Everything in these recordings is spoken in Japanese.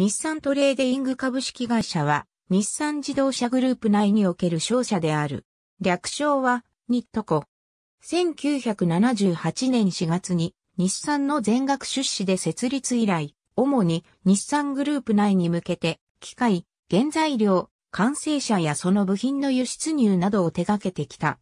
日産トレーディング株式会社は、日産自動車グループ内における商社である。略称は、ニットコ。1978年4月に、日産の全額出資で設立以来、主に日産グループ内に向けて、機械、原材料、完成車やその部品の輸出入などを手掛けてきた。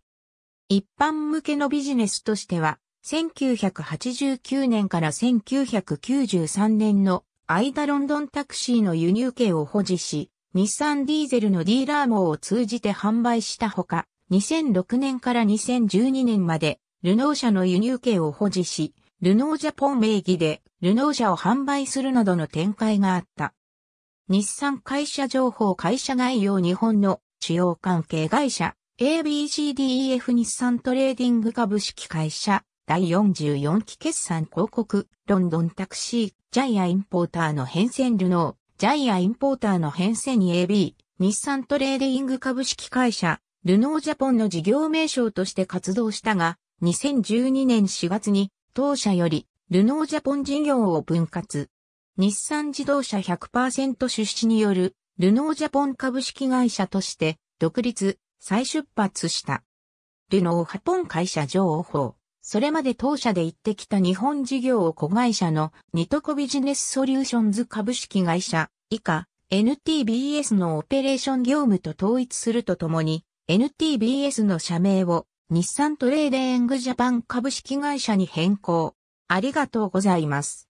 一般向けのビジネスとしては、1989年から1993年の間ロンドンタクシーの輸入権を保持し、日産ディーゼルのディーラー網を通じて販売したほか、2006年から2012年まで、ルノー車の輸入権を保持し、ルノージャポン名義で、ルノー車を販売するなどの展開があった。日産会社情報会社概要日本の主要関係会社 ABCDEF 日産トレーディング株式会社第44期決算広告ロンドンタクシー JAIA インポーターの変遷ルノー JAIA インポーターの変遷 AB 日産トレーディング株式会社ルノージャポンの事業名称として活動したが2012年4月に当社よりルノージャポン事業を分割日産自動車100%出資によるルノージャポン株式会社として独立、再出発した。ルノージャポン会社情報。それまで当社で行ってきた日本事業を子会社のニトコビジネスソリューションズ株式会社以下 NTBS のオペレーション業務と統一するとともに NTBS の社名を日産トレーディングジャパン株式会社に変更。ありがとうございます。